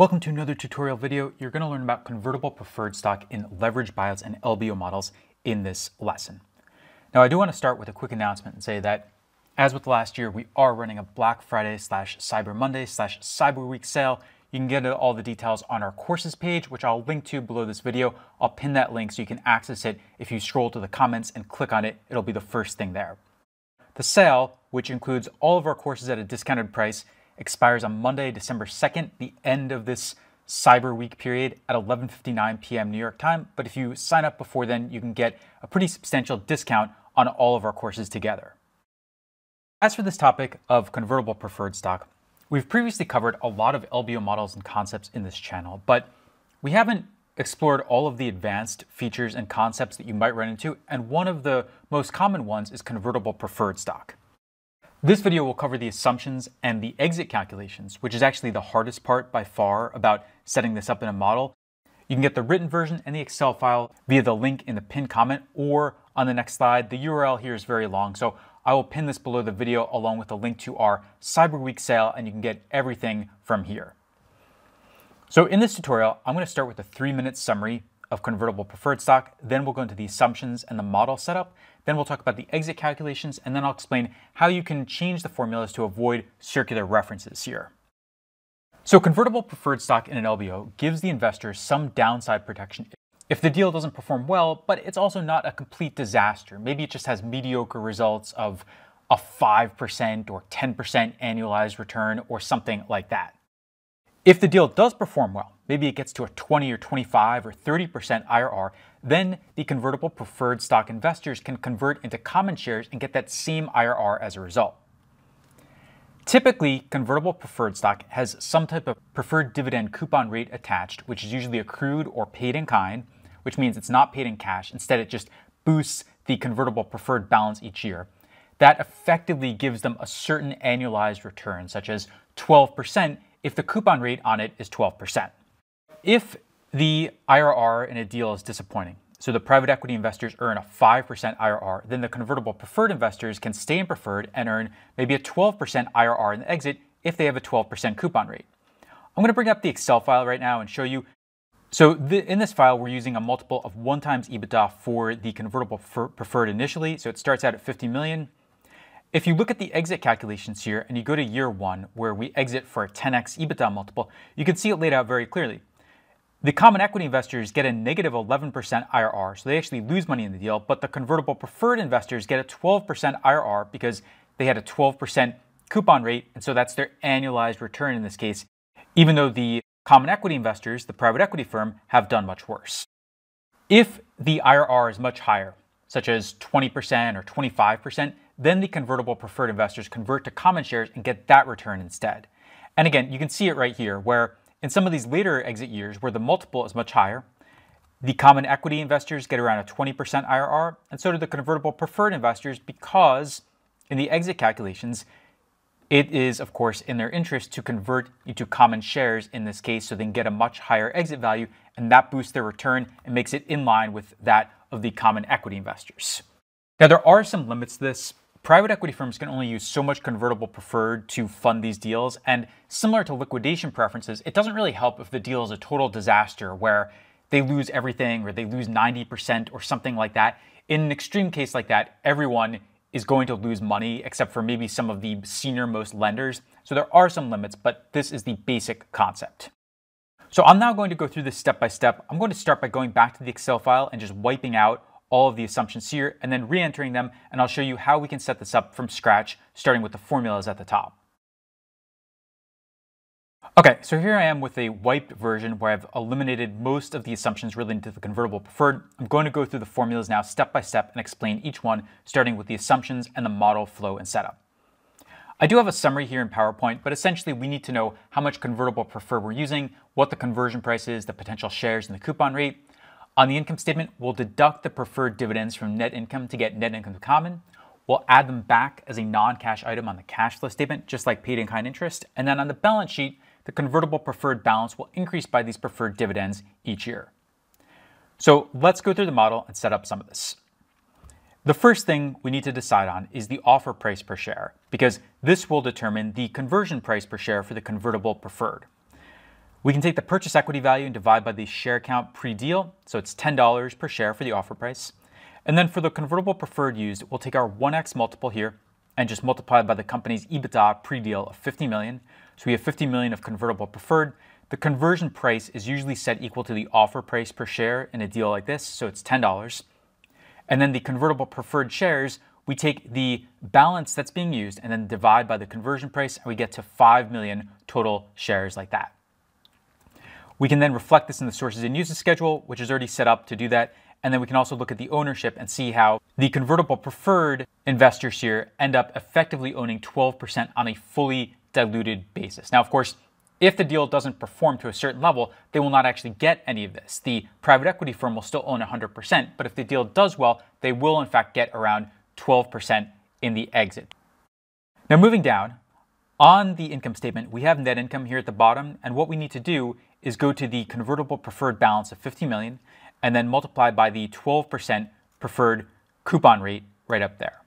Welcome to another tutorial video. You're going to learn about convertible preferred stock in leverage buyouts and LBO models in this lesson. Now, I do want to start with a quick announcement and say that as with last year, we are running a Black Friday slash Cyber Monday slash Cyber Week sale. You can get all the details on our courses page, which I'll link to below this video. I'll pin that link so you can access it. If you scroll to the comments and click on it, it'll be the first thing there. The sale, which includes all of our courses at a discounted price, expires on Monday, December 2nd, the end of this Cyber Week period at 11:59 p.m. New York time. But if you sign up before then, you can get a pretty substantial discount on all of our courses together. As for this topic of convertible preferred stock, we've previously covered a lot of LBO models and concepts in this channel, but we haven't explored all of the advanced features and concepts that you might run into, and one of the most common ones is convertible preferred stock. This video will cover the assumptions and the exit calculations, which is actually the hardest part by far about setting this up in a model. You can get the written version and the Excel file via the link in the pinned comment or on the next slide. The URL here is very long, so I will pin this below the video along with a link to our Cyber Week sale, and you can get everything from here. So in this tutorial, I'm going to start with a three-minute summary of convertible preferred stock. Then we'll go into the assumptions and the model setup. Then we'll talk about the exit calculations, and then I'll explain how you can change the formulas to avoid circular references here. So convertible preferred stock in an LBO gives the investor some downside protection if the deal doesn't perform well, but it's also not a complete disaster. Maybe it just has mediocre results of a 5% or 10% annualized return or something like that. If the deal does perform well, maybe it gets to a 20 or 25 or 30% IRR, then the convertible preferred stock investors can convert into common shares and get that same IRR as a result. Typically, convertible preferred stock has some type of preferred dividend coupon rate attached, which is usually accrued or paid in kind, which means it's not paid in cash. Instead, it just boosts the convertible preferred balance each year. That effectively gives them a certain annualized return, such as 12% if the coupon rate on it is 12%. If the IRR in a deal is disappointing, so the private equity investors earn a 5% IRR, then the convertible preferred investors can stay in preferred and earn maybe a 12% IRR in the exit if they have a 12% coupon rate. I'm going to bring up the Excel file right now and show you. So in this file, we're using a multiple of one times EBITDA for the convertible preferred initially. So it starts out at 50 million. If you look at the exit calculations here and you go to year one, where we exit for a 10x EBITDA multiple, you can see it laid out very clearly. The common equity investors get a negative 11% IRR, so they actually lose money in the deal, but the convertible preferred investors get a 12% IRR because they had a 12% coupon rate, and so that's their annualized return in this case, even though the common equity investors, the private equity firm, have done much worse. If the IRR is much higher, such as 20% or 25%, then the convertible preferred investors convert to common shares and get that return instead. And again, you can see it right here, where in some of these later exit years where the multiple is much higher, the common equity investors get around a 20% IRR, and so do the convertible preferred investors because in the exit calculations, it is, of course, in their interest to convert into common shares in this case so they can get a much higher exit value, and that boosts their return and makes it in line with that of the common equity investors. Now, there are some limits to this. Private equity firms can only use so much convertible preferred to fund these deals, and similar to liquidation preferences, it doesn't really help if the deal is a total disaster where they lose everything or they lose 90% or something like that. In an extreme case like that, everyone is going to lose money except for maybe some of the senior most lenders. So there are some limits, but this is the basic concept. So I'm now going to go through this step by step. I'm going to start by going back to the Excel file and just wiping out all of the assumptions here and then re-entering them, and I'll show you how we can set this up from scratch, starting with the formulas at the top. Okay, so here I am with a wiped version where I've eliminated most of the assumptions related to the convertible preferred. I'm going to go through the formulas now step by step and explain each one, starting with the assumptions and the model flow and setup. I do have a summary here in PowerPoint, but essentially we need to know how much convertible preferred we're using, what the conversion price is, the potential shares, and the coupon rate. On the income statement, we'll deduct the preferred dividends from net income to get net income to common. We'll add them back as a non-cash item on the cash flow statement, just like paid in kind interest. And then on the balance sheet, the convertible preferred balance will increase by these preferred dividends each year. So let's go through the model and set up some of this. The first thing we need to decide on is the offer price per share, because this will determine the conversion price per share for the convertible preferred. We can take the purchase equity value and divide by the share count pre-deal. So it's $10 per share for the offer price. And then for the convertible preferred used, we'll take our 1x multiple here and just multiply by the company's EBITDA pre-deal of 50 million. So we have 50 million of convertible preferred. The conversion price is usually set equal to the offer price per share in a deal like this, so it's $10. And then the convertible preferred shares, we take the balance that's being used and then divide by the conversion price, and we get to 5 million total shares like that. We can then reflect this in the sources and uses schedule, which is already set up to do that. And then we can also look at the ownership and see how the convertible preferred investors here end up effectively owning 12% on a fully diluted basis. Now, of course, if the deal doesn't perform to a certain level, they will not actually get any of this. The private equity firm will still own 100%, but if the deal does well, they will in fact get around 12% in the exit. Now, moving down, on the income statement, we have net income here at the bottom, and what we need to do is go to the convertible preferred balance of 50 million and then multiply by the 12% preferred coupon rate right up there.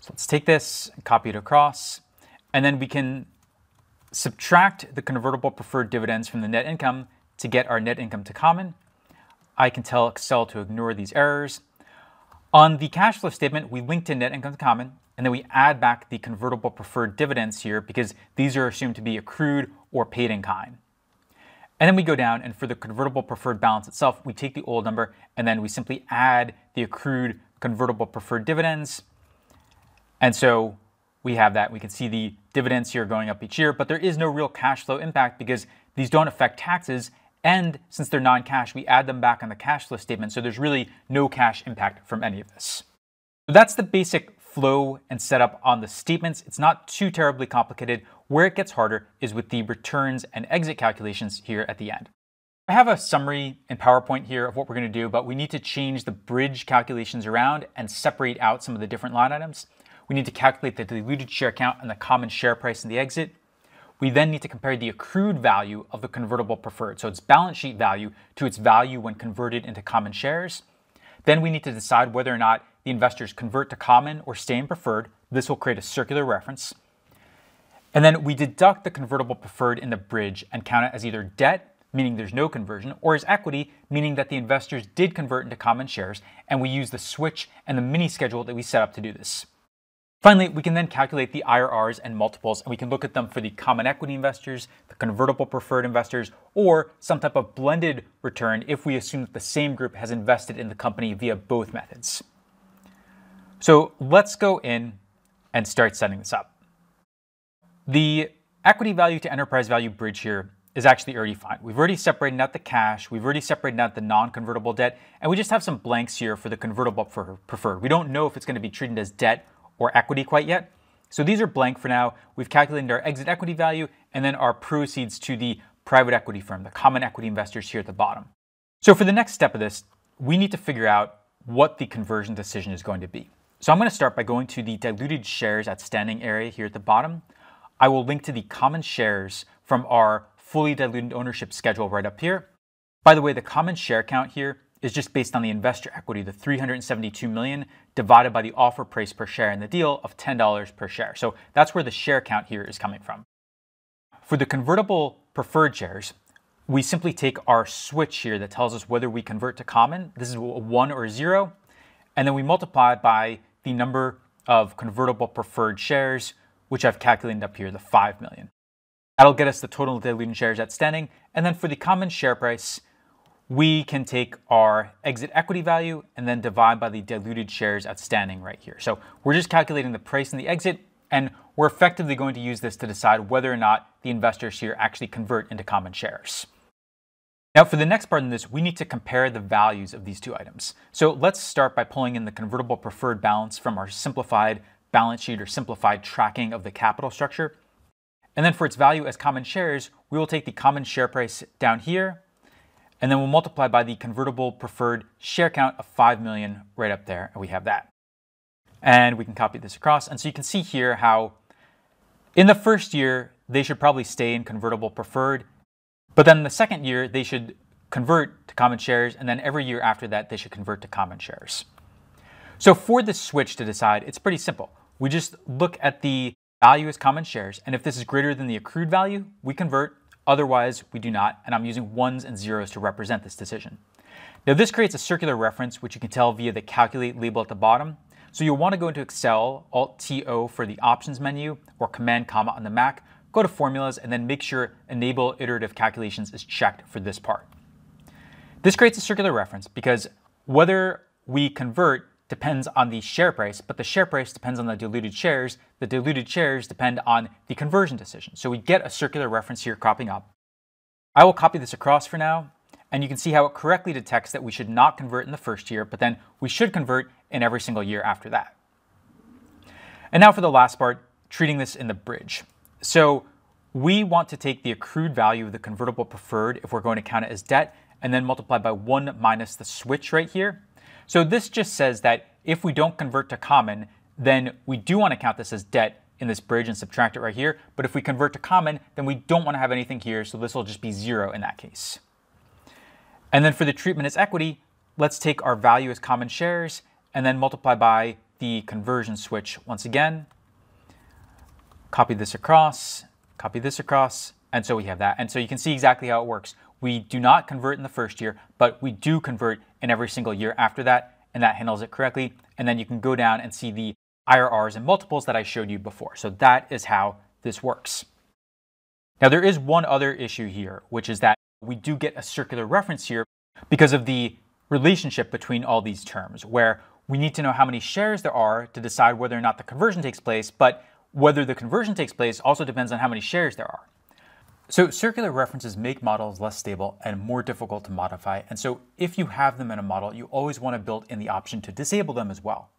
So let's take this copy it across, and then we can subtract the convertible preferred dividends from the net income to get our net income to common. I can tell Excel to ignore these errors. On the cash flow statement, we link to net income to common, and then we add back the convertible preferred dividends here because these are assumed to be accrued or paid in kind. And then we go down, and for the convertible preferred balance itself, we take the old number, and then we simply add the accrued convertible preferred dividends. And so we have that. We can see the dividends here going up each year, but there is no real cash flow impact because these don't affect taxes. And since they're non cash, we add them back on the cash flow statement. So there's really no cash impact from any of this. So that's the basic flow and setup on the statements. It's not too terribly complicated. Where it gets harder is with the returns and exit calculations here at the end. I have a summary in PowerPoint here of what we're going to do, but we need to change the bridge calculations around and separate out some of the different line items. We need to calculate the diluted share count and the common share price in the exit. We then need to compare the accrued value of the convertible preferred, so its balance sheet value to its value when converted into common shares. Then we need to decide whether or not the investors convert to common or stay in preferred. This will create a circular reference. And then we deduct the convertible preferred in the bridge and count it as either debt, meaning there's no conversion, or as equity, meaning that the investors did convert into common shares, and we use the switch and the mini schedule that we set up to do this. Finally, we can then calculate the IRRs and multiples, and we can look at them for the common equity investors, the convertible preferred investors, or some type of blended return if we assume that the same group has invested in the company via both methods. So let's go in and start setting this up. The equity value to enterprise value bridge here is actually already fine. We've already separated out the cash, we've already separated out the non-convertible debt, and we just have some blanks here for the convertible preferred. We don't know if it's going to be treated as debt or equity quite yet. So these are blank for now. We've calculated our exit equity value and then our proceeds to the private equity firm, the common equity investors here at the bottom. So for the next step of this, we need to figure out what the conversion decision is going to be. So I'm going to start by going to the diluted shares outstanding area here at the bottom. I will link to the common shares from our fully diluted ownership schedule right up here. By the way, the common share count here is just based on the investor equity, the 372 million divided by the offer price per share in the deal of $10 per share. So that's where the share count here is coming from. For the convertible preferred shares, we simply take our switch here that tells us whether we convert to common. This is one or zero. And then we multiply by the number of convertible preferred shares, which I've calculated up here, the 5 million. That'll get us the total diluted shares outstanding. And then for the common share price, we can take our exit equity value and then divide by the diluted shares outstanding right here. So we're just calculating the price and the exit, and we're effectively going to use this to decide whether or not the investors here actually convert into common shares. Now for the next part in this, we need to compare the values of these two items. So let's start by pulling in the convertible preferred balance from our simplified balance sheet or simplified tracking of the capital structure. And then for its value as common shares, we will take the common share price down here and then we'll multiply by the convertible preferred share count of 5 million right up there, and we have that. And we can copy this across. And so you can see here how in the first year, they should probably stay in convertible preferred, but then the second year, they should convert to common shares, and then every year after that, they should convert to common shares. So for this switch to decide, it's pretty simple. We just look at the value as common shares, and if this is greater than the accrued value, we convert. Otherwise, we do not, and I'm using ones and zeros to represent this decision. Now this creates a circular reference, which you can tell via the calculate label at the bottom. So you'll want to go into Excel, Alt-T-O for the options menu, or Command comma on the Mac, go to formulas, and then make sure enable iterative calculations is checked for this part. This creates a circular reference because whether we convert depends on the share price, but the share price depends on the diluted shares. The diluted shares depend on the conversion decision. So we get a circular reference here cropping up. I will copy this across for now, and you can see how it correctly detects that we should not convert in the first year, but then we should convert in every single year after that. And now for the last part, treating this in the bridge. So we want to take the accrued value of the convertible preferred if we're going to count it as debt and then multiply by 1 minus the switch right here. So this just says that if we don't convert to common, then we do want to count this as debt in this bridge and subtract it right here. But if we convert to common, then we don't want to have anything here, so this will just be 0 in that case. And then for the treatment as equity, let's take our value as common shares and then multiply by the conversion switch once again. Copy this across, copy this across, and so we have that. And so you can see exactly how it works. We do not convert in the first year, but we do convert in every single year after that, and that handles it correctly. And then you can go down and see the IRRs and multiples that I showed you before. So that is how this works. Now there is one other issue here, which is that we do get a circular reference here because of the relationship between all these terms, where we need to know how many shares there are to decide whether or not the conversion takes place, but whether the conversion takes place also depends on how many shares there are. So circular references make models less stable and more difficult to modify. And so if you have them in a model, you always want to build in the option to disable them as well.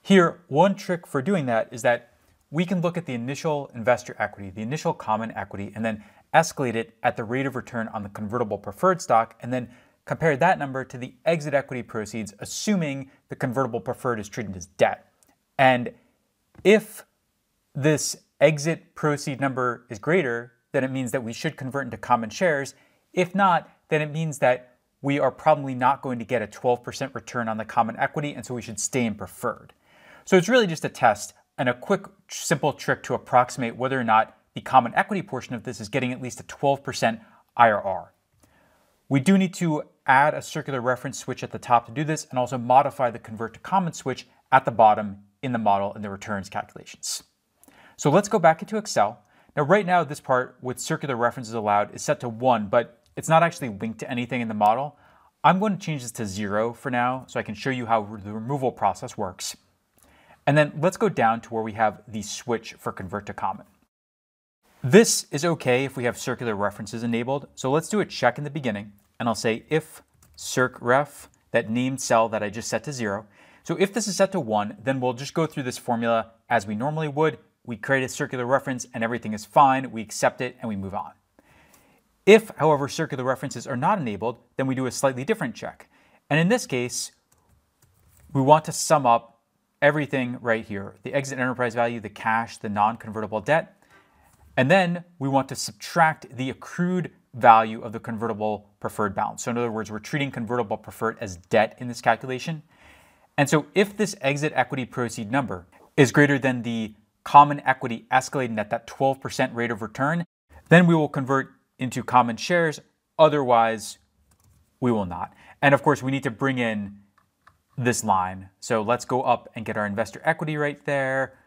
Here, one trick for doing that is that we can look at the initial investor equity, the initial common equity, and then escalate it at the rate of return on the convertible preferred stock, and then compare that number to the exit equity proceeds, assuming the convertible preferred is treated as debt. And if this exit proceed number is greater, then it means that we should convert into common shares. If not, then it means that we are probably not going to get a 12% return on the common equity, and so we should stay in preferred. So it's really just a test and a quick, simple trick to approximate whether or not the common equity portion of this is getting at least a 12% IRR. We do need to add a circular reference switch at the top to do this and also modify the convert to common switch at the bottom in the model in the returns calculations. So let's go back into Excel now right now this part with circular references allowed is set to 1, but it's not actually linked to anything in the model. I'm going to change this to 0 for now so I can show you how the removal process works. And then let's go down to where we have the switch for convert to common. This is okay if we have circular references enabled. So let's do a check in the beginning and I'll say if circ ref, that named cell that I just set to zero. So if this is set to one, then we'll just go through this formula as we normally would we create a circular reference and everything is fine, we accept it and we move on. If, however, circular references are not enabled, then we do a slightly different check. And in this case, we want to sum up everything right here, the exit enterprise value, the cash, the non-convertible debt, and then we want to subtract the accrued value of the convertible preferred balance. So in other words, we're treating convertible preferred as debt in this calculation. And so if this exit equity proceed number is greater than the common equity escalating at that 12% rate of return, then we will convert into common shares. Otherwise, we will not. And of course, we need to bring in this line. So let's go up and get our investor equity right there.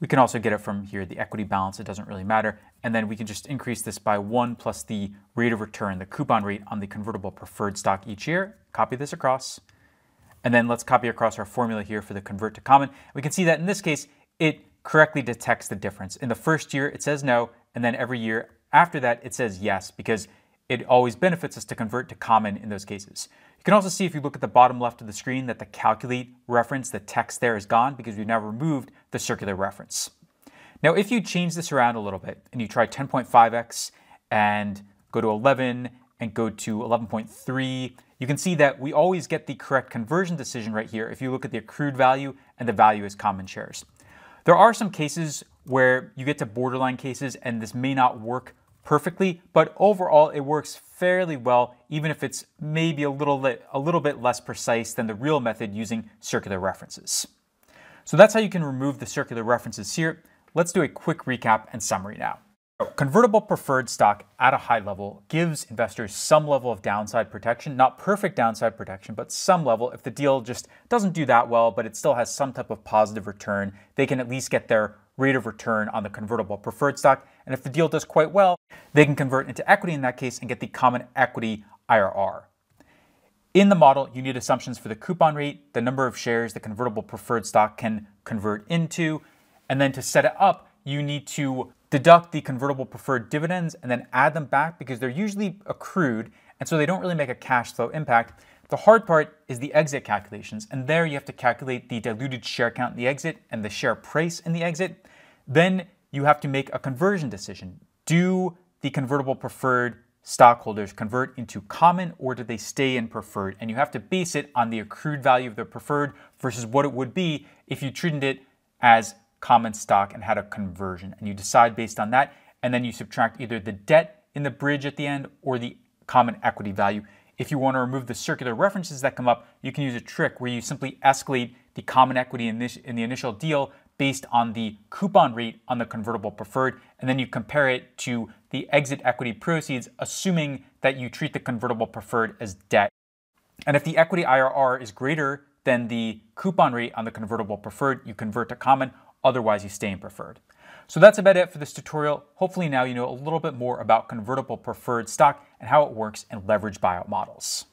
We can also get it from here, the equity balance, it doesn't really matter. And then we can just increase this by one plus the rate of return, the coupon rate on the convertible preferred stock each year. Copy this across. And then let's copy across our formula here for the convert to common. We can see that in this case, it correctly detects the difference. In the first year, it says no, and then every year after that, it says yes, because it always benefits us to convert to common in those cases. You can also see if you look at the bottom left of the screen that the calculate reference, the text there is gone because we've now removed the circular reference. Now, if you change this around a little bit and you try 10.5x and go to 11 and go to 11.3, you can see that we always get the correct conversion decision right here if you look at the accrued value and the value as common shares. There are some cases where you get to borderline cases and this may not work perfectly, but overall it works fairly well, even if it's maybe a little, a little bit less precise than the real method using circular references. So that's how you can remove the circular references here. Let's do a quick recap and summary now. Convertible preferred stock at a high level gives investors some level of downside protection, not perfect downside protection, but some level. If the deal just doesn't do that well, but it still has some type of positive return, they can at least get their rate of return on the convertible preferred stock. And if the deal does quite well, they can convert into equity in that case and get the common equity IRR. In the model, you need assumptions for the coupon rate, the number of shares the convertible preferred stock can convert into, and then to set it up, you need to deduct the convertible preferred dividends and then add them back because they're usually accrued and so they don't really make a cash flow impact. The hard part is the exit calculations, and there you have to calculate the diluted share count in the exit and the share price in the exit. Then you have to make a conversion decision. Do the convertible preferred stockholders convert into common or do they stay in preferred? And you have to base it on the accrued value of the preferred versus what it would be if you treated it as common stock and had a conversion. And you decide based on that, and then you subtract either the debt in the bridge at the end or the common equity value. If you want to remove the circular references that come up, you can use a trick where you simply escalate the common equity in, this, in the initial deal based on the coupon rate on the convertible preferred, and then you compare it to the exit equity proceeds, assuming that you treat the convertible preferred as debt. And if the equity IRR is greater than the coupon rate on the convertible preferred, you convert to common. Otherwise, you stay in preferred. So that's about it for this tutorial. Hopefully now you know a little bit more about convertible preferred stock and how it works in leverage buyout models.